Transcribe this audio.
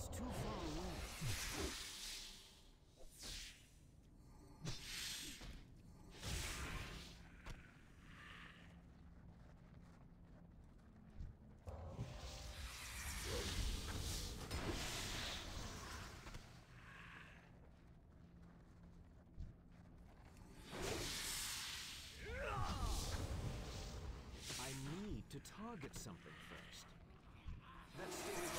It's too far away. to target something first. That's